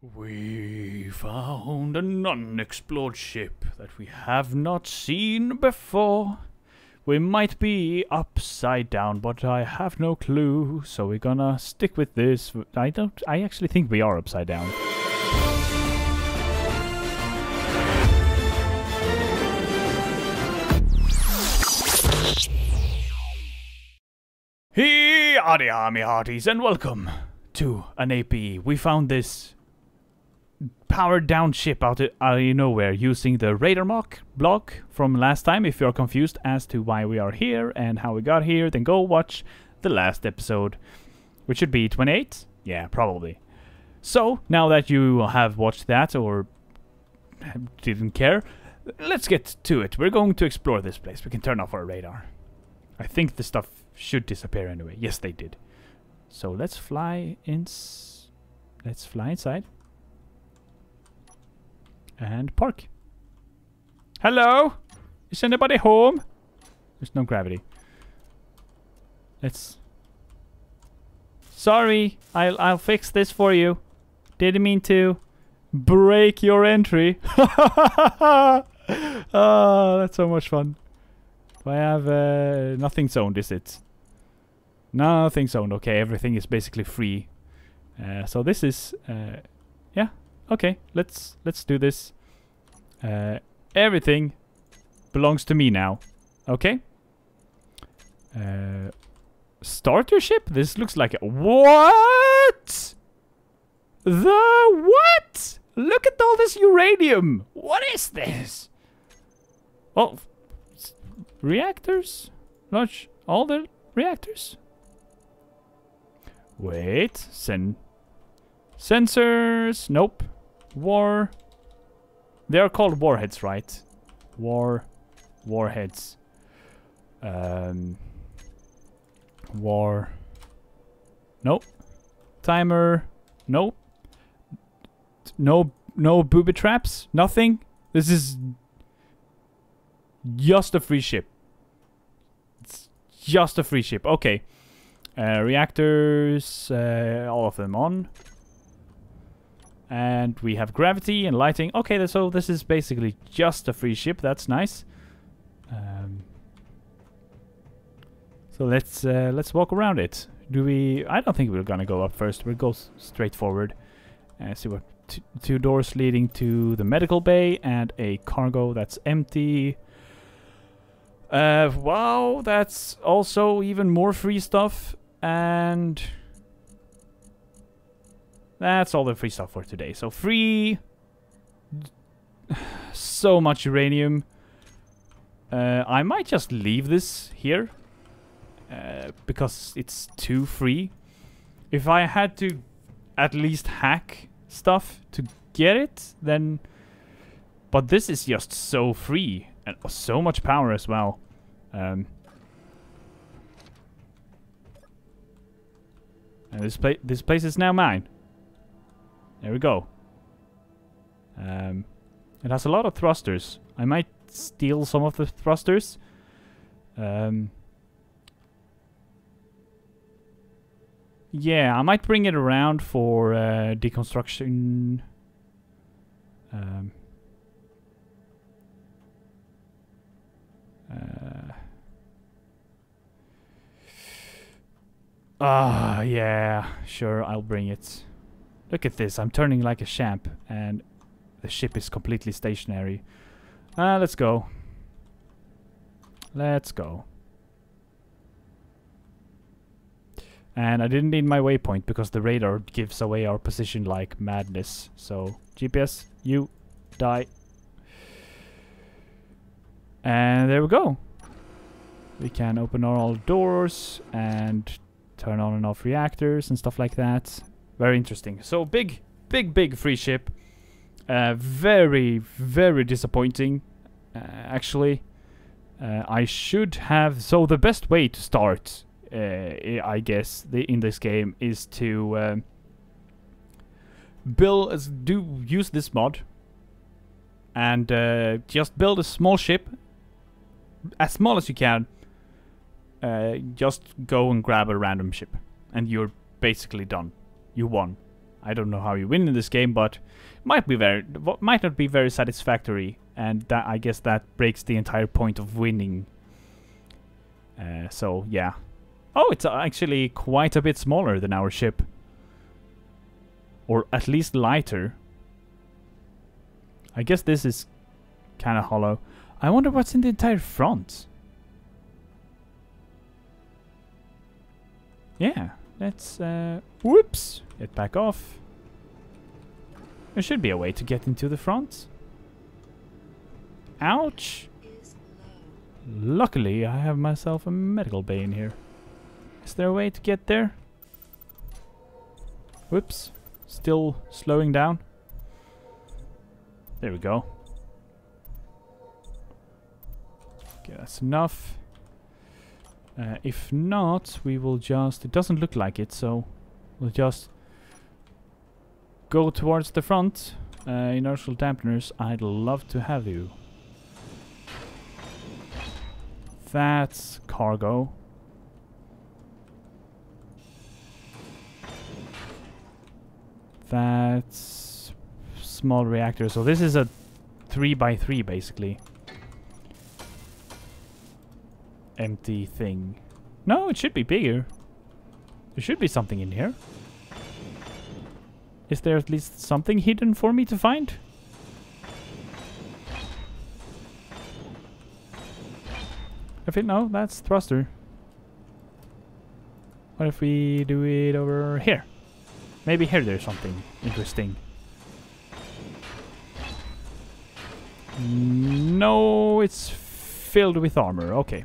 We found an unexplored ship that we have not seen before. We might be upside down, but I have no clue, so we're gonna stick with this. I don't. I actually think we are upside down. Hey, howdy, army hearties, and welcome to an AP. We found this powered down ship out of, out of nowhere using the radar mock block from last time. If you're confused as to why we are here and how we got here, then go watch the last episode, which should be 28. Yeah, probably. So now that you have watched that or didn't care, let's get to it. We're going to explore this place. We can turn off our radar. I think the stuff should disappear anyway. Yes, they did. So let's fly in. Let's fly inside and park. Hello? Is anybody home? There's no gravity. Let's... Sorry, I'll, I'll fix this for you. Didn't mean to break your entry. oh, that's so much fun. Do I have uh, nothing zoned, is it? Nothing zoned. Okay, everything is basically free. Uh, so this is... Uh, yeah, okay, let's let's do this. Uh, everything belongs to me now. Okay. Uh, starter ship? This looks like a what? The what? Look at all this uranium. What is this? Well, reactors? Launch all the reactors? Wait, sen sensors. Nope. War. They are called warheads, right? War. Warheads. Um. War. Nope. Timer. Nope. No. No booby traps. Nothing. This is just a free ship. It's just a free ship. Okay. Uh, reactors, uh, all of them on. And we have gravity and lighting. Okay, so this is basically just a free ship. That's nice. Um, so let's uh, let's walk around it. Do we? I don't think we're gonna go up first. We'll go straight forward. And see what two doors leading to the medical bay and a cargo that's empty. Uh, wow, that's also even more free stuff. And that's all the free stuff for today. So free... So much uranium. Uh, I might just leave this here. Uh, because it's too free. If I had to at least hack stuff to get it, then... But this is just so free. And so much power as well. Um, and this, pla this place is now mine. There we go. Um, it has a lot of thrusters. I might steal some of the thrusters. Um, yeah, I might bring it around for uh, deconstruction. Um, uh, ah, yeah, sure, I'll bring it. Look at this, I'm turning like a champ and the ship is completely stationary. Ah, uh, let's go. Let's go. And I didn't need my waypoint because the radar gives away our position like madness. So, GPS, you die. And there we go. We can open all doors and turn on and off reactors and stuff like that. Very interesting. So big, big, big free ship. Uh, very, very disappointing, uh, actually. Uh, I should have... So the best way to start, uh, I guess, the, in this game is to um, build... do use this mod and uh, just build a small ship as small as you can. Uh, just go and grab a random ship and you're basically done you won. I don't know how you win in this game, but might be very might not be very satisfactory, and that I guess that breaks the entire point of winning. Uh, so yeah. Oh, it's actually quite a bit smaller than our ship, or at least lighter. I guess this is kind of hollow. I wonder what's in the entire front. Yeah, let's, uh, whoops, get back off. There should be a way to get into the front. Ouch! Luckily, I have myself a medical bay in here. Is there a way to get there? Whoops. Still slowing down. There we go. Okay, that's enough. Uh, if not, we will just... It doesn't look like it, so we'll just go towards the front. Uh, inertial dampeners, I'd love to have you. That's cargo. That's small reactor. So this is a 3 by 3 basically empty thing. No, it should be bigger. There should be something in here. Is there at least something hidden for me to find? If it no, that's thruster. What if we do it over here? Maybe here there's something interesting. No, it's filled with armor. Okay.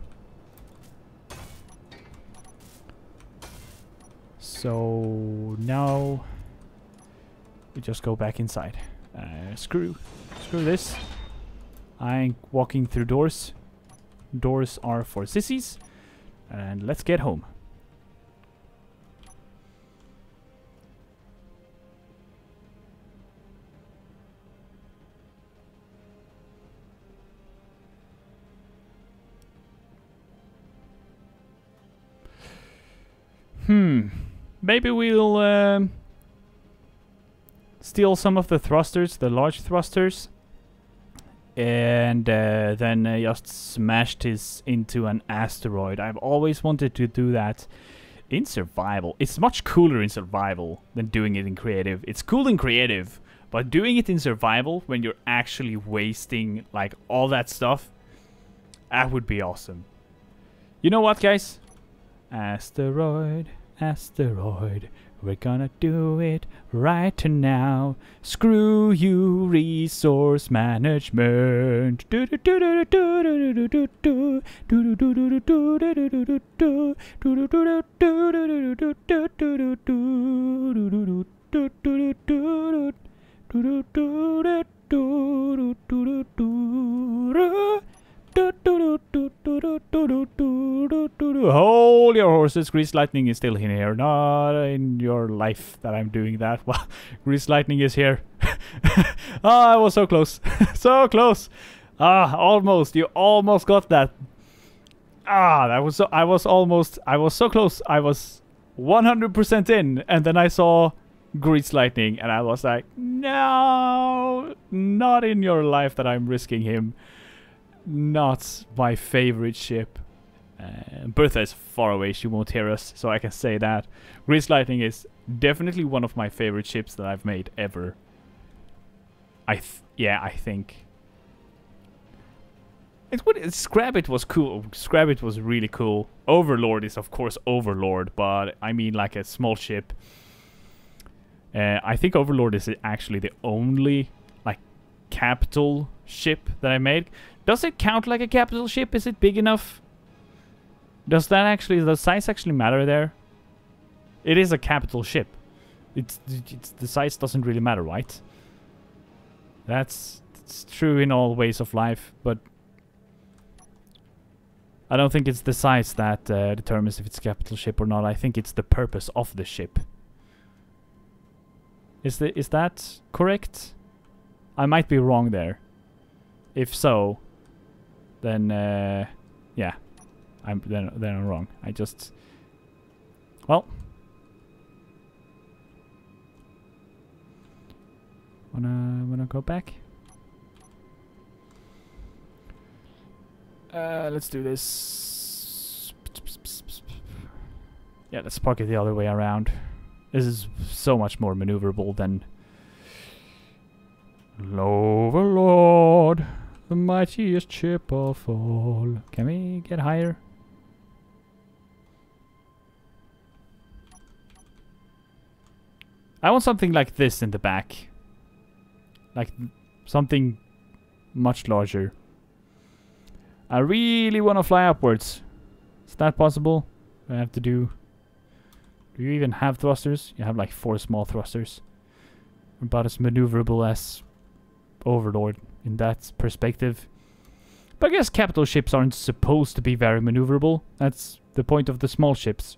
So now we just go back inside. Uh, screw, screw this. I ain't walking through doors. Doors are for sissies. And let's get home. Hmm. Maybe we'll um, steal some of the thrusters, the large thrusters, and uh, then uh, just smashed this into an asteroid. I've always wanted to do that in survival. It's much cooler in survival than doing it in creative. It's cool in creative, but doing it in survival when you're actually wasting like all that stuff, that would be awesome. You know what, guys? Asteroid asteroid. We're gonna do it right now. Screw you, resource management. Hold your horses, Grease Lightning is still in here. Not in your life that I'm doing that. Well, Grease Lightning is here. ah, I was so close. so close. Ah, almost. You almost got that. Ah, that was so, I was almost, I was so close. I was 100% in, and then I saw Grease Lightning, and I was like, no, not in your life that I'm risking him not my favorite ship. Uh, Bertha is far away, she won't hear us, so I can say that. Grease Lightning is definitely one of my favorite ships that I've made ever. I yeah, I think. It would Scrabbit was cool. Scrabbit was really cool. Overlord is of course Overlord, but I mean like a small ship. Uh, I think Overlord is actually the only like capital ship that I made. Does it count like a capital ship? Is it big enough? Does that actually, the size actually matter there? It is a capital ship. It's, it's the size doesn't really matter, right? That's, that's true in all ways of life, but I don't think it's the size that uh, determines if it's a capital ship or not. I think it's the purpose of the ship. Is the is that correct? I might be wrong there. If so, then uh, yeah, I'm then then I'm wrong. I just well. Wanna wanna go back. Uh, let's do this. Yeah, let's park it the other way around. This is so much more maneuverable than Overlord, the mightiest ship of all. Can we get higher? I want something like this in the back. Like something much larger. I really want to fly upwards. Is that possible? I have to do... Do you even have thrusters? You have like four small thrusters. About as maneuverable as Overlord in that perspective. But I guess capital ships aren't supposed to be very maneuverable. That's the point of the small ships.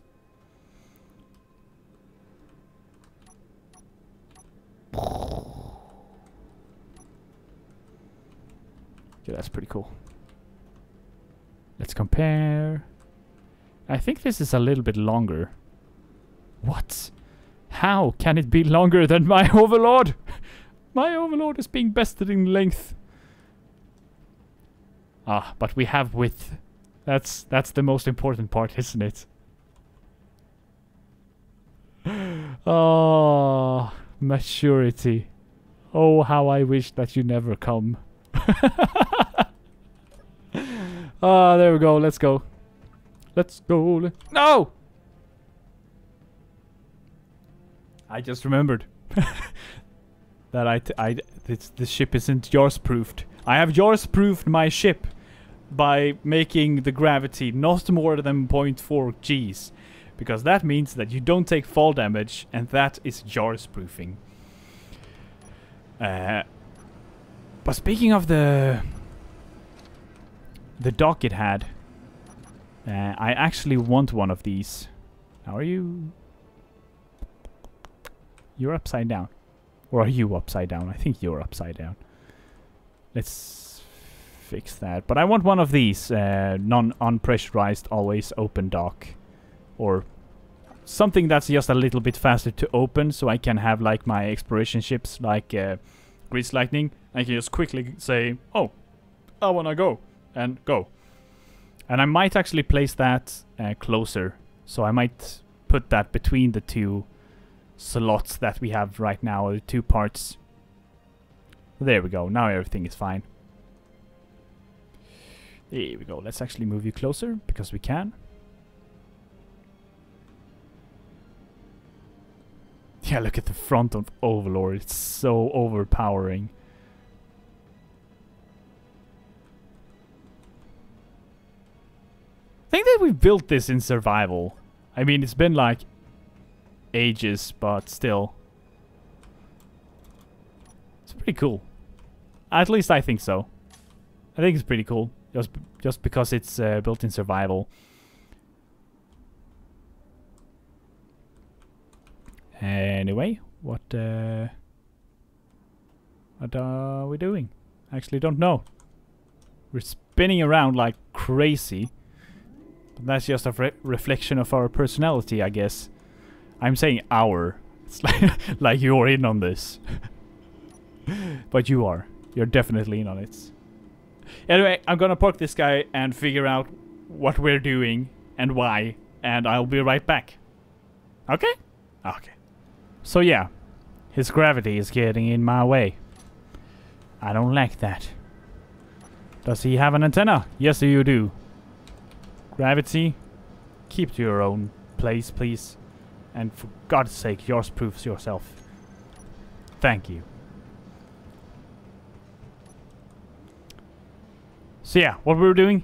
Yeah, that's pretty cool. Let's compare. I think this is a little bit longer. What? How can it be longer than my Overlord? My overlord is being bested in length. Ah, but we have width. That's that's the most important part, isn't it? Oh, maturity. Oh, how I wish that you never come. Ah, there we go. Let's go. Let's go. No! I just remembered. that I, I this, this ship isn't yours proofed. I have yours proofed my ship by making the gravity not more than 0.4 Gs. Because that means that you don't take fall damage, and that is yours proofing. Uh, but speaking of the the dock it had, uh, I actually want one of these. How are you? You're upside down. Or are you upside down? I think you're upside down. Let's fix that. But I want one of these uh, non-unpressurized, always open dock. Or something that's just a little bit faster to open so I can have like my exploration ships like uh, Grease Lightning. I can just quickly say, oh, I wanna go. And go. And I might actually place that uh, closer. So I might put that between the two slots that we have right now, the two parts. There we go, now everything is fine. There we go, let's actually move you closer, because we can. Yeah, look at the front of Overlord, it's so overpowering. I think that we built this in survival. I mean, it's been like ages, but still. It's pretty cool. At least I think so. I think it's pretty cool. Just just because it's uh, built in survival. Anyway, what uh, what are we doing? I actually don't know. We're spinning around like crazy. But that's just a re reflection of our personality, I guess. I'm saying our. It's like, like you're in on this. but you are. You're definitely in on it. Anyway, I'm gonna park this guy and figure out what we're doing and why, and I'll be right back. Okay? Okay. So yeah, his gravity is getting in my way. I don't like that. Does he have an antenna? Yes, you do. Gravity, keep to your own place, please. And for God's sake, yours proves yourself. Thank you. So yeah, what we're doing,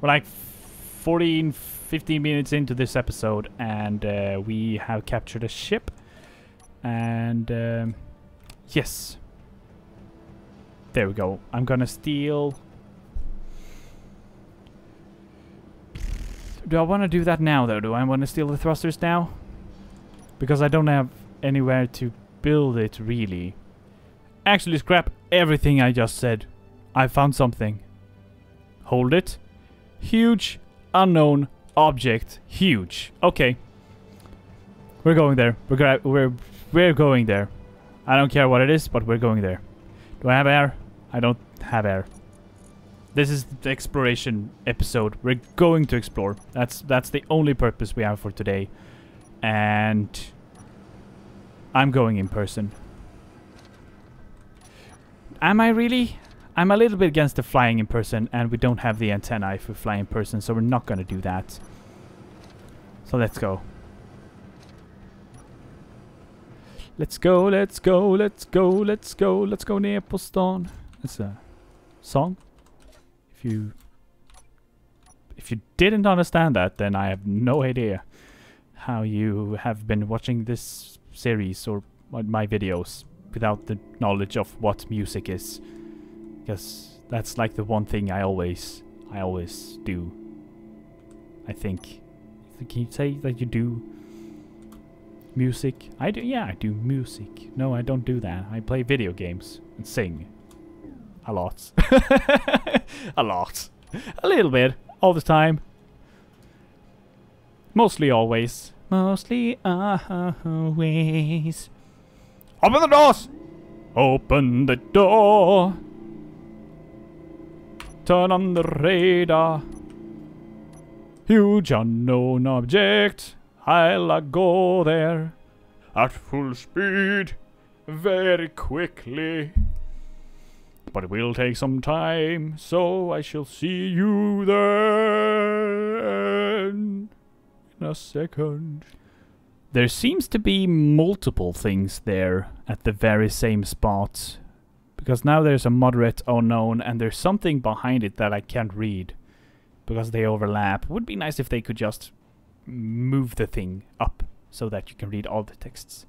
we're like 14, 15 minutes into this episode, and uh, we have captured a ship. And um, yes, there we go. I'm gonna steal. Do I want to do that now, though? Do I want to steal the thrusters now? Because I don't have anywhere to build it, really. Actually, scrap everything I just said. I found something. Hold it. Huge, unknown object. Huge. Okay. We're going there. We're, we're, we're going there. I don't care what it is, but we're going there. Do I have air? I don't have air. This is the exploration episode. We're going to explore. That's that's the only purpose we have for today. And I'm going in person. Am I really? I'm a little bit against the flying in person and we don't have the antenna if we fly in person, so we're not going to do that. So let's go. Let's go, let's go, let's go, let's go, let's go ner på stan. It's a song. If you if you didn't understand that, then I have no idea how you have been watching this series or my videos without the knowledge of what music is. Because that's like the one thing I always I always do. I think. Can you say that you do Music. I do, yeah, I do music. No, I don't do that. I play video games and sing. A lot. a lot. A little bit. All the time. Mostly always. Mostly always. Open the doors! Open the door! Turn on the radar. Huge unknown object. I'll uh, go there at full speed very quickly. But it will take some time, so I shall see you then in a second. There seems to be multiple things there at the very same spot. Because now there's a moderate unknown and there's something behind it that I can't read. Because they overlap. Would be nice if they could just move the thing up so that you can read all the texts.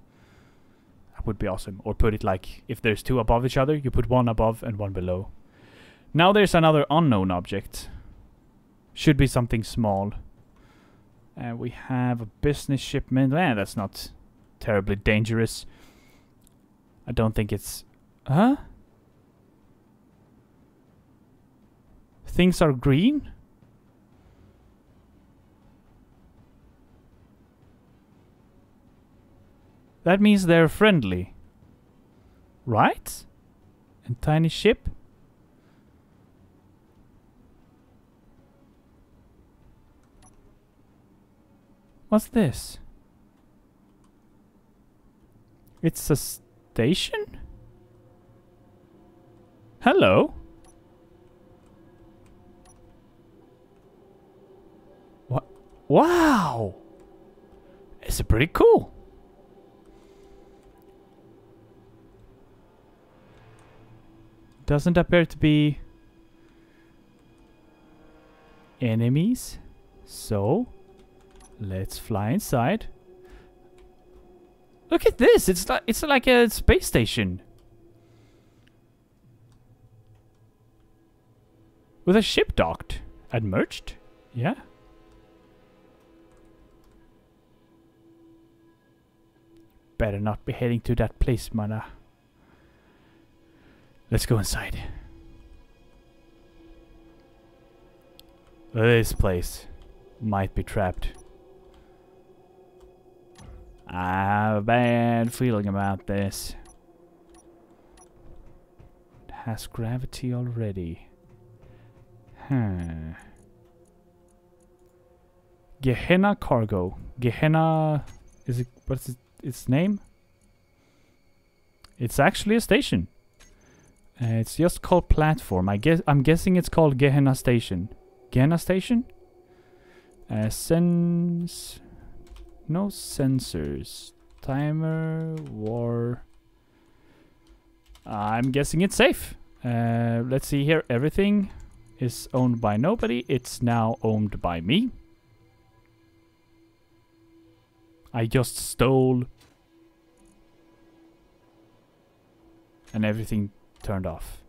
That would be awesome. Or put it like, if there's two above each other, you put one above and one below. Now there's another unknown object. Should be something small. And uh, we have a business shipment. Eh, that's not terribly dangerous. I don't think it's... Huh? Things are green? That means they're friendly. Right? And tiny ship? What's this? It's a station? Hello? What? Wow! It's pretty cool. Doesn't appear to be enemies. So, let's fly inside. Look at this. It's like it's like a space station. With a ship docked and merged. Yeah. Better not be heading to that place, mana. Let's go inside. This place might be trapped. I have a bad feeling about this. It has gravity already. Hmm. Gehenna Cargo. Gehenna... Is it... What's it, its name? It's actually a station. Uh, it's just called platform. I guess I'm guessing it's called Gehenna Station. Gehenna Station? Uh. No sensors. Timer, war... I'm guessing it's safe. Uh, let's see here. Everything is owned by nobody. It's now owned by me. I just stole... And everything turned off.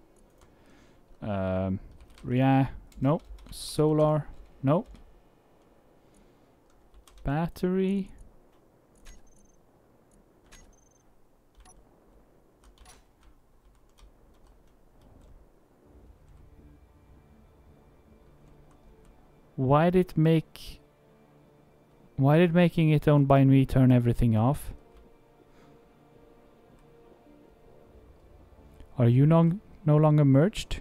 Um, Ria, no. Solar, no. Battery. Why did make... Why did making it owned by me turn everything off? Are you no, no longer merged?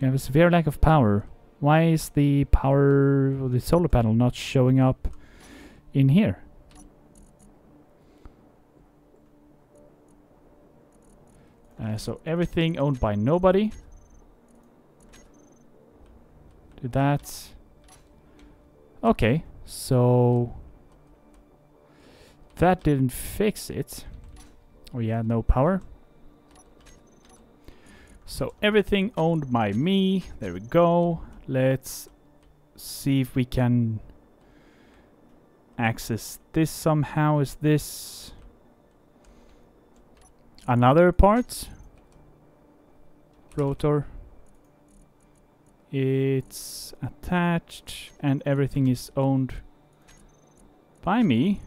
We have a severe lack of power. Why is the power of the solar panel not showing up in here? Uh, so everything owned by nobody. Do that. Okay, so that didn't fix it. We had no power. So everything owned by me. There we go. Let's see if we can access this somehow. Is this another part? Rotor. It's attached and everything is owned by me.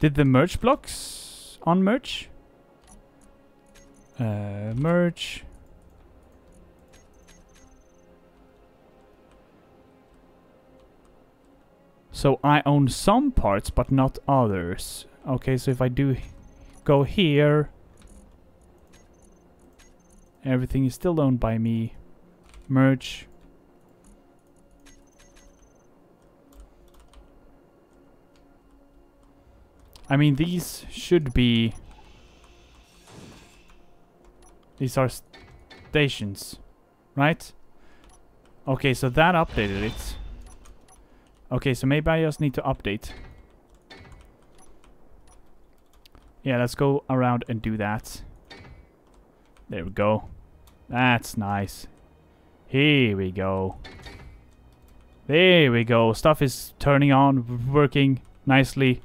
Did the merge blocks on merge? Uh, merge. So I own some parts, but not others. Okay, so if I do go here, everything is still owned by me. Merge. I mean, these should be... These are stations, right? Okay, so that updated it. Okay, so maybe I just need to update. Yeah, let's go around and do that. There we go. That's nice. Here we go. There we go. Stuff is turning on, working nicely.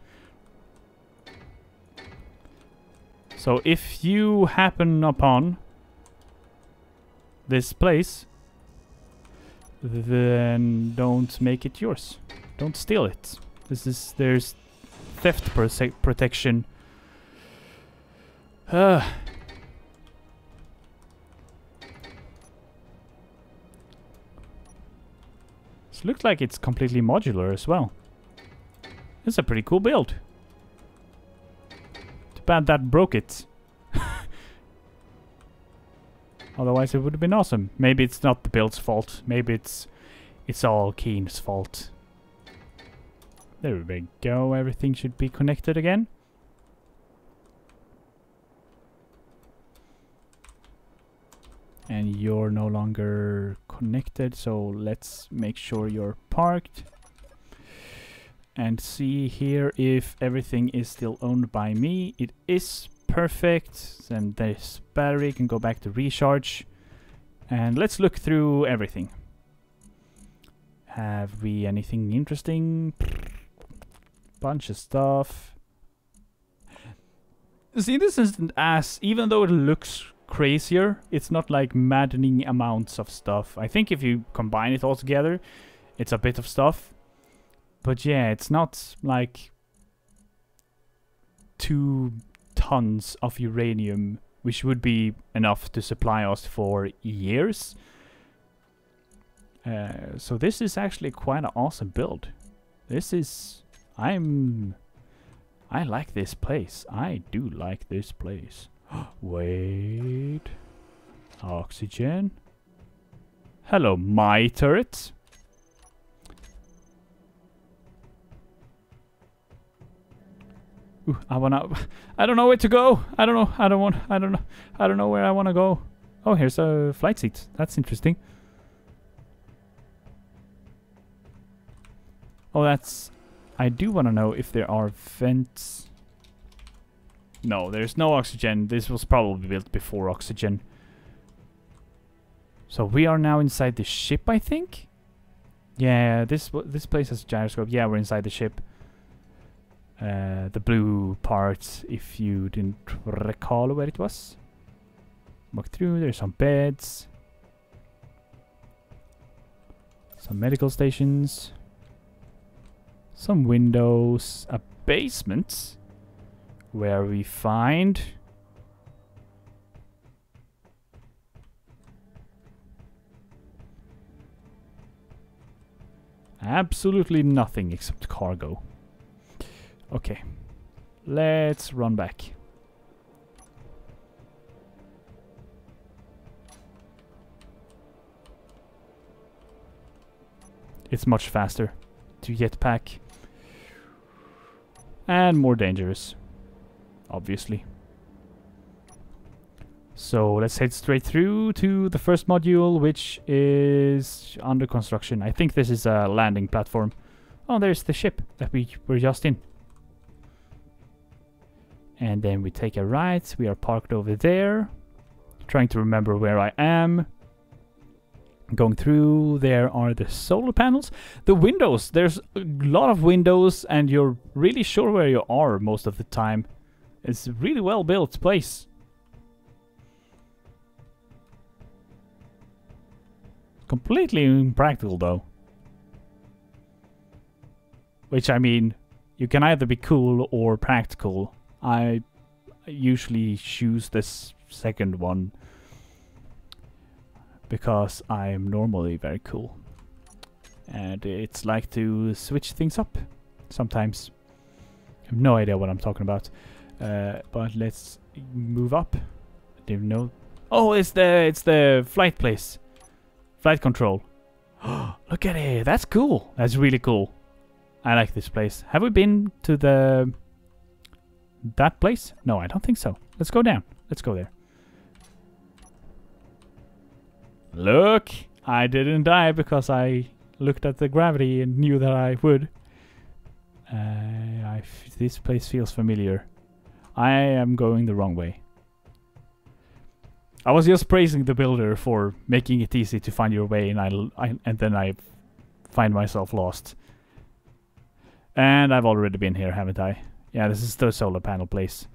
So if you happen upon this place, then don't make it yours. Don't steal it. This is there's theft protection. Uh. This looks like it's completely modular as well. It's a pretty cool build bad that broke it. Otherwise it would have been awesome. Maybe it's not the build's fault. Maybe it's it's all Keen's fault. There we go. Everything should be connected again. And you're no longer connected, so let's make sure you're parked and see here if everything is still owned by me. It is perfect. Then this battery can go back to recharge. And let's look through everything. Have we anything interesting? Bunch of stuff. See, this isn't as, even though it looks crazier, it's not like maddening amounts of stuff. I think if you combine it all together, it's a bit of stuff. But yeah, it's not like two tons of uranium, which would be enough to supply us for years. Uh, so this is actually quite an awesome build. This is... I'm... I like this place. I do like this place. Wait... Oxygen. Hello, my turret. Ooh, I wanna. I don't know where to go. I don't know. I don't want. I don't know. I don't know where I wanna go. Oh, here's a flight seat. That's interesting. Oh, that's. I do wanna know if there are vents. No, there's no oxygen. This was probably built before oxygen. So we are now inside the ship, I think. Yeah, this this place has a gyroscope. Yeah, we're inside the ship. Uh, the blue part, if you didn't recall where it was. Walk through, there's some beds. Some medical stations. Some windows. A basement. Where we find... Absolutely nothing except cargo. Okay. Let's run back. It's much faster to get jetpack. And more dangerous. Obviously. So let's head straight through to the first module, which is under construction. I think this is a landing platform. Oh, there's the ship that we were just in. And then we take a right. We are parked over there. Trying to remember where I am. Going through, there are the solar panels. The windows, there's a lot of windows and you're really sure where you are most of the time. It's a really well built place. Completely impractical though. Which I mean, you can either be cool or practical. I usually choose this second one because I'm normally very cool. And it's like to switch things up sometimes. I have no idea what I'm talking about. Uh, but let's move up. Didn't know. Oh, it's the it's the flight place. Flight control. Look at it. That's cool. That's really cool. I like this place. Have we been to the that place? No, I don't think so. Let's go down. Let's go there. Look, I didn't die because I looked at the gravity and knew that I would. Uh, this place feels familiar. I am going the wrong way. I was just praising the builder for making it easy to find your way, and I, I and then I find myself lost. And I've already been here, haven't I? Yeah, this is the solar panel place.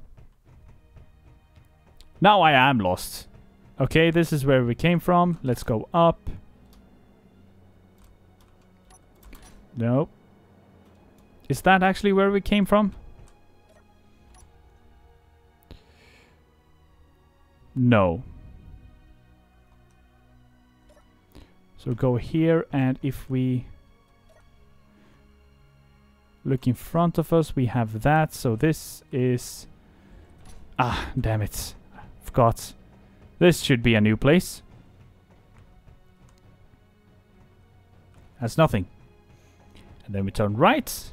Now I am lost. Okay, this is where we came from. Let's go up. Nope. Is that actually where we came from? No. So go here and if we look in front of us we have that. So this is... Ah, damn it. Forgot. This should be a new place. That's nothing. And then we turn right.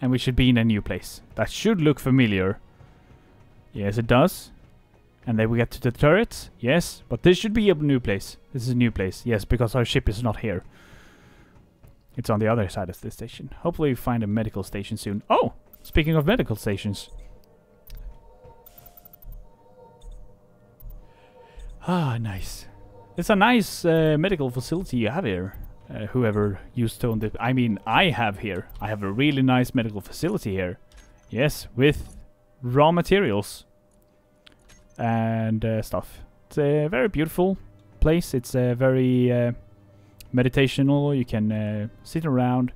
And we should be in a new place. That should look familiar. Yes, it does. And then we get to the turret. Yes, but this should be a new place. This is a new place. Yes, because our ship is not here. It's on the other side of the station. Hopefully we find a medical station soon. Oh! Speaking of medical stations. Ah, nice. It's a nice uh, medical facility you have here. Uh, whoever you to own it. I mean, I have here. I have a really nice medical facility here. Yes, with raw materials and uh, stuff. It's a very beautiful place. It's a very uh, meditational. You can uh, sit around,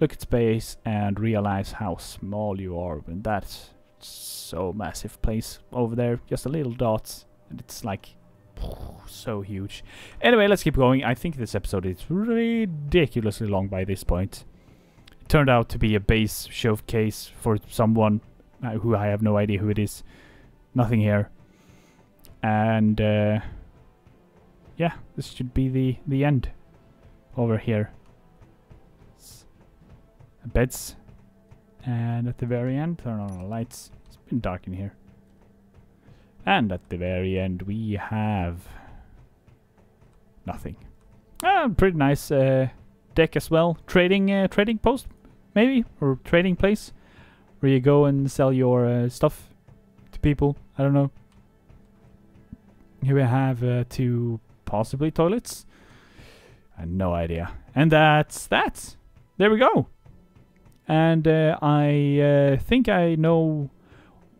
look at space, and realize how small you are. And that's so massive place over there. Just a little dot, and it's like so huge. Anyway, let's keep going. I think this episode is ridiculously long by this point. It turned out to be a base showcase for someone uh, who I have no idea who it is. Nothing here. And uh, yeah, this should be the, the end over here. Beds. And at the very end, turn on the lights. It's been dark in here. And at the very end we have nothing. Ah, pretty nice uh, deck as well. Trading uh, trading post, maybe? Or trading place? Where you go and sell your uh, stuff to people. I don't know. Here we have uh, two possibly toilets. I have no idea. And that's that. There we go. And uh, I uh, think I know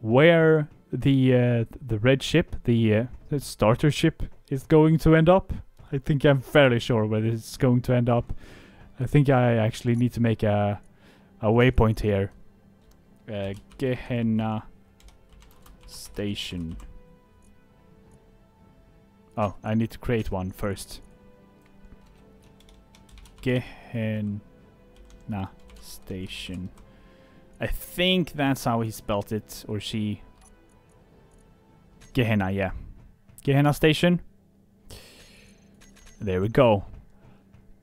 where the uh, the red ship, the, uh, the starter ship, is going to end up. I think I'm fairly sure where it's going to end up. I think I actually need to make a a waypoint here. Uh, Gehenna station. Oh, I need to create one first. Gehenna Station. I think that's how he spelt it, or she. Gehenna, yeah. Gehenna Station. There we go.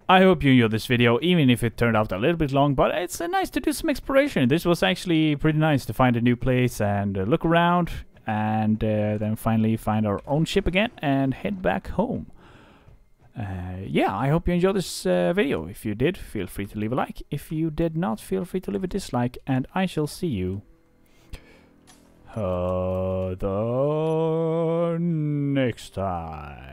I hope you enjoyed this video, even if it turned out a little bit long, but it's uh, nice to do some exploration. This was actually pretty nice to find a new place and uh, look around, and uh, then finally find our own ship again and head back home. Uh, yeah, I hope you enjoyed this uh, video. If you did, feel free to leave a like. If you did not, feel free to leave a dislike, and I shall see you uh, the next time.